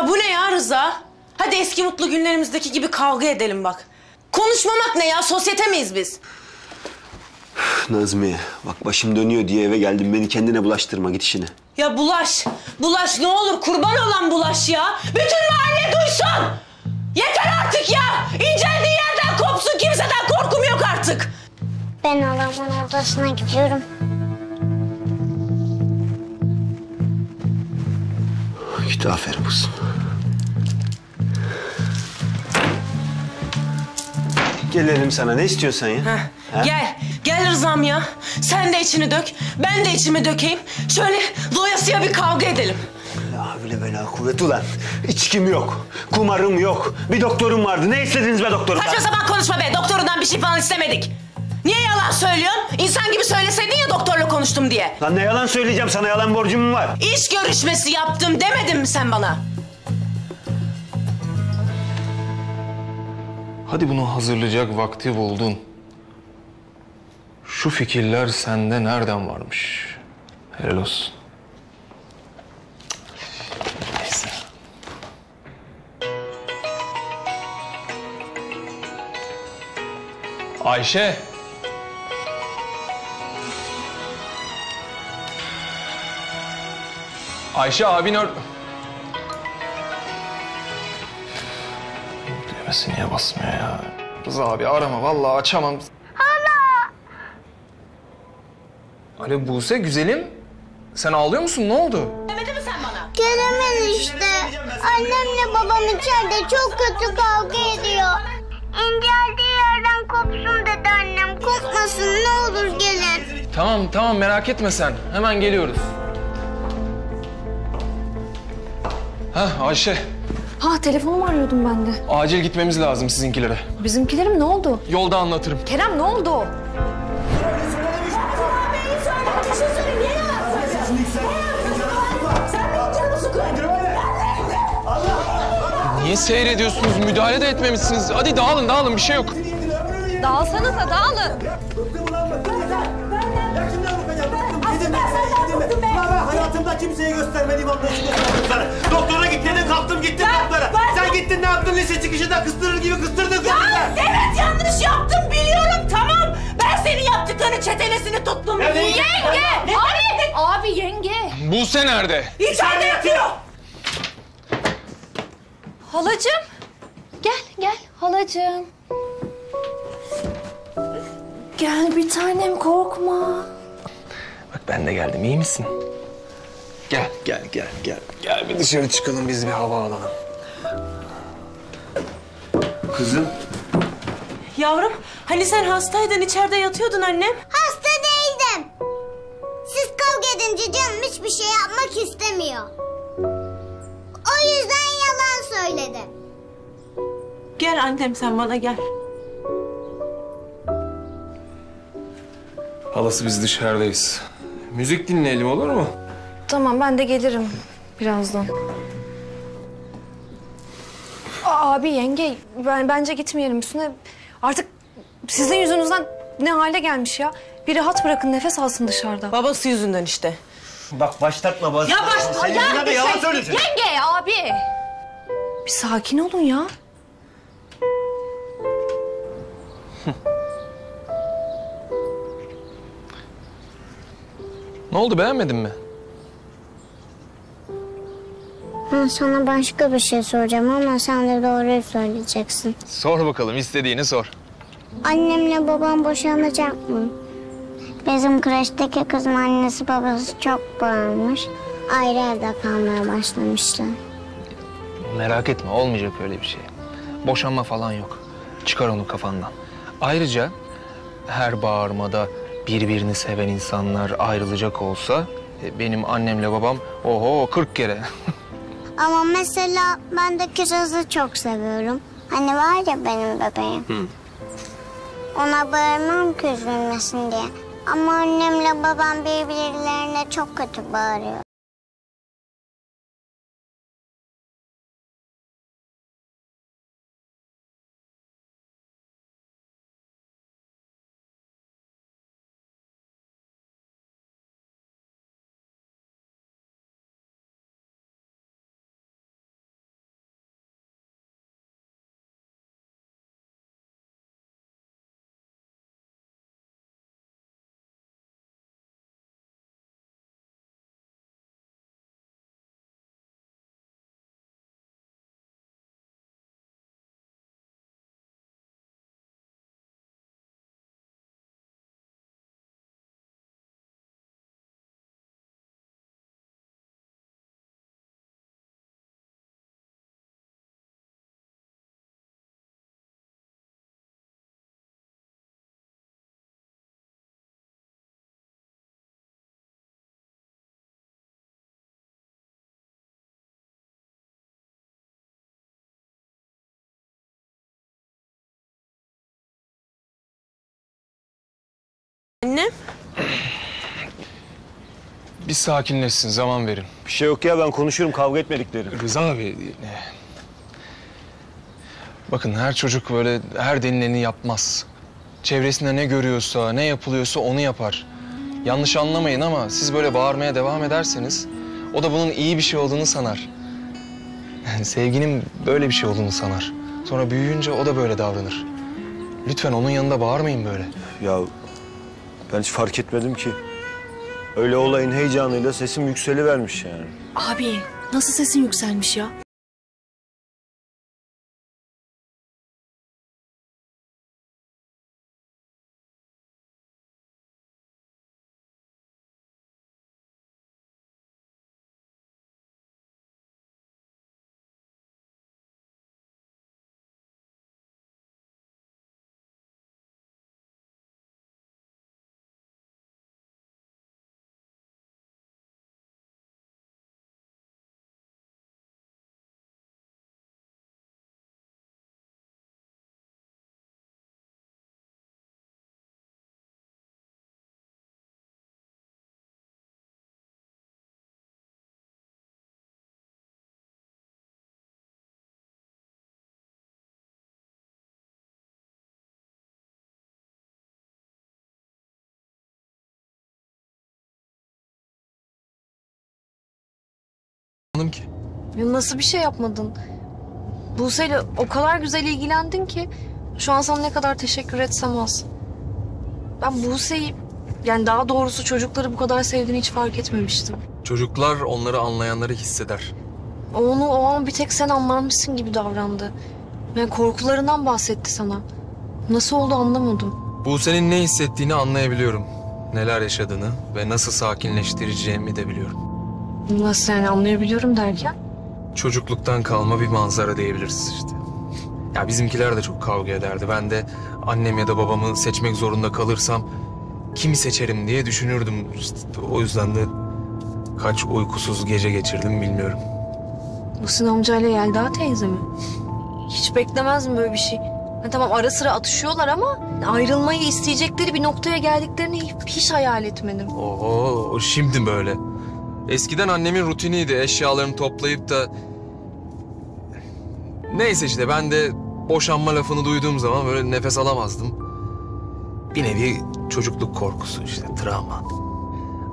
Ha bu ne ya Rıza? Hadi eski mutlu günlerimizdeki gibi kavga edelim bak. Konuşmamak ne ya? Sosyete miyiz biz? Nazmiye bak başım dönüyor diye eve geldim. Beni kendine bulaştırma git işine. Ya bulaş, bulaş ne olur kurban olan bulaş ya. Bütün mahalle duysun. Yeter artık ya. İnceldiği yerden kopsun kimseden korkum yok artık. Ben halamın odasına gidiyorum. Git aferin kızım. Gelelim sana. Ne istiyorsan ya? Heh, Gel, gel Rızam ya. Sen de içini dök, ben de içimi dökeyim. Şöyle doyasıya bir kavga edelim. La havle ve la kuvvet ulan. İçkim yok. Kumarım yok. Bir doktorum vardı. Ne istediniz be doktorum? Saçma sapan konuşma be. Doktorundan bir şey falan istemedik. Niye yalan söylüyorsun? İnsan gibi söyleseydin ya doktorla konuştum diye. Lan ne yalan söyleyeceğim sana yalan borcum var? İş görüşmesi yaptım demedin mi sen bana? Hadi bunu hazırlayacak vakti buldun. Şu fikirler sende nereden varmış? Helal olsun. Ayşe. Ayşe abin ör... Düğmesi niye basmıyor ya? Rıza abi arama vallahi açamam. Hala. Alo Buse güzelim. Sen ağlıyor musun? Ne oldu? Demedin mi sen bana? Gelemez işte. Annemle babam içeride çok kötü kavga ediyor. İnceldiği yerden kopsun dedi annem. Kopmasın ne olur gelin. Tamam tamam merak etme sen. Hemen geliyoruz. Hah Ayşe. Ha telefonumu arıyordum ben de. Acil gitmemiz lazım sizinkilere. Bizimkilerim ne oldu? Yolda anlatırım. Kerem ne oldu? Niye seyrediyorsunuz? Müdahale de etmemişsiniz. Hadi dağılın dağılın bir şey yok. Dağılsanıza dağılın. Hayatımda kimseye göstermediğim anlayışı gösterdim sana. Doktora git dedim kalktım gittim doktora. Sen gittin ne yaptın lise çıkışında kıstırır gibi kıstırdın kızı. Evet yanlış yaptım biliyorum tamam. Ben senin yaptıklarını çetelesini tuttum. Ya ne- Yenge! Abi! Abi yenge. Buse nerede? İçeride yatıyor. Halacığım. Gel gel halacığım. Gel bir tanem korkma. Bak ben de geldim iyi misin? Gel gel gel gel. Gel bir dışarı çıkalım biz bir hava alalım. Kızım. Yavrum hani sen hastaydın içeride yatıyordun annem. Hasta değildim. Siz kavga edince canım hiçbir şey yapmak istemiyor. O yüzden yalan söyledim. Gel annem sen bana gel. Halası biz dışarıdayız. Müzik dinleyelim olur mu? Tamam ben de gelirim birazdan. Aa, Abi yenge ben bence gitmeyelim üstüne. Artık sizin yüzünüzden ne hale gelmiş ya. Bir rahat bırakın nefes alsın dışarıda. Babası yüzünden işte. Bak başlatma. Ya baş- ya yüzünden de bir yalan şey- söylüyorsun. Yenge abi. Bir sakin olun ya. Ne oldu beğenmedin mi? Ben sana başka bir şey soracağım ama sen de doğruyu söyleyeceksin. Sor bakalım istediğini sor. Annemle babam boşanacak mı? Bizim kreşteki kızın annesi babası çok bağırmış. Ayrı evde kalmaya başlamışlar. Merak etme olmayacak öyle bir şey. Boşanma falan yok. Çıkar onu kafandan. Ayrıca her bağırmada birbirini seven insanlar ayrılacak olsa e, benim annemle babam oho 40 kere. Ama mesela ben de kirazı çok seviyorum. Hani var ya benim bebeğim. Ona bağırmam ki üzülmesin diye. Ama annemle babam birbirlerine çok kötü bağırıyor. Annem? Bir sakinleşsin, zaman verin. Bir şey yok ya ben konuşurum kavga etmedikleri. Rıza abi... Bakın her çocuk böyle her denileni yapmaz. Çevresinde ne görüyorsa, ne yapılıyorsa onu yapar. Yanlış anlamayın ama siz böyle bağırmaya devam ederseniz... ...o da bunun iyi bir şey olduğunu sanar. Yani sevginin böyle bir şey olduğunu sanar. Sonra büyüyünce o da böyle davranır. Lütfen onun yanında bağırmayın böyle. Ya ben hiç fark etmedim ki. Öyle olayın heyecanıyla sesim yükselivermiş yani. Abi nasıl sesin yükselmiş ya? Hanım ki. Ya nasıl bir şey yapmadın? Buse'yle o kadar güzel ilgilendin ki şu an sana ne kadar teşekkür etsem az. Ben Buse'yi yani daha doğrusu çocukları bu kadar sevdiğini hiç fark etmemiştim. Çocuklar onları anlayanları hisseder. Onu o an bir tek sen anlarmışsın gibi davrandı. Yani korkularından bahsetti sana. Nasıl oldu anlamadım. Buse'nin ne hissettiğini anlayabiliyorum. Neler yaşadığını ve nasıl sakinleştireceğimi de biliyorum. Nasıl yani anlayabiliyorum derken? Çocukluktan kalma bir manzara diyebiliriz işte. Ya bizimkiler de çok kavga ederdi. Ben de annem ya da babamı seçmek zorunda kalırsam kimi seçerim diye düşünürdüm. İşte o yüzden de kaç uykusuz gece geçirdim bilmiyorum. Muhsin amcayla Yelda teyze mi? Hiç beklemezdim böyle bir şey. Ha, tamam ara sıra atışıyorlar ama ayrılmayı isteyecekleri bir noktaya geldiklerini hiç, hiç hayal etmedim. Oo, şimdi böyle. Eskiden annemin rutiniydi eşyalarını toplayıp da... Neyse işte ben de boşanma lafını duyduğum zaman böyle nefes alamazdım. Bir nevi çocukluk korkusu işte travma.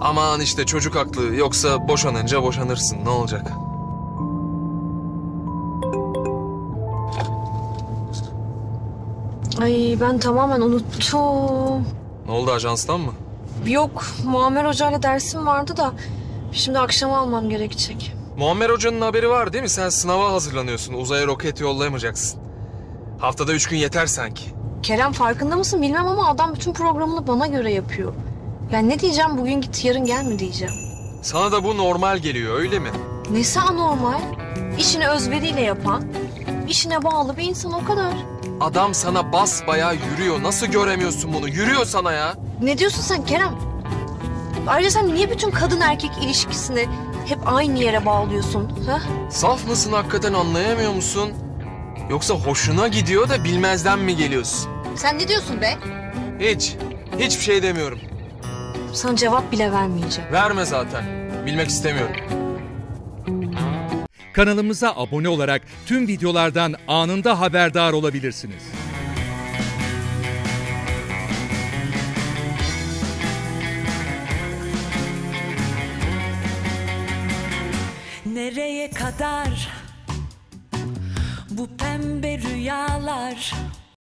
Aman işte çocuk haklı yoksa boşanınca boşanırsın ne olacak? Ay ben tamamen unuttum. Ne oldu ajanstan mı? Yok Muammer Hoca ile dersim vardı da şimdi akşama almam gerekecek. Muammer Hoca'nın haberi var değil mi? Sen sınava hazırlanıyorsun. Uzaya roket yollayamayacaksın. Haftada üç gün yeter sanki. Kerem farkında mısın bilmem ama adam bütün programını bana göre yapıyor. Yani ne diyeceğim bugün git yarın gelme diyeceğim. Sana da bu normal geliyor öyle mi? Nesi anormal? İşini özveriyle yapan, işine bağlı bir insan o kadar. Adam sana basbayağı yürüyor. Nasıl göremiyorsun bunu? Yürüyor sana ya. Ne diyorsun sen Kerem? Ayrıca sen niye bütün kadın erkek ilişkisini hep aynı yere bağlıyorsun? Ha? Saf mısın hakikaten anlayamıyor musun? Yoksa hoşuna gidiyor da bilmezden mi geliyorsun? Sen ne diyorsun be? Hiç. Hiçbir şey demiyorum. Sana cevap bile vermeyeceğim. Verme zaten. Bilmek istemiyorum. Kanalımıza abone olarak tüm videolardan anında haberdar olabilirsiniz. Kadar. Bu pembe rüyalar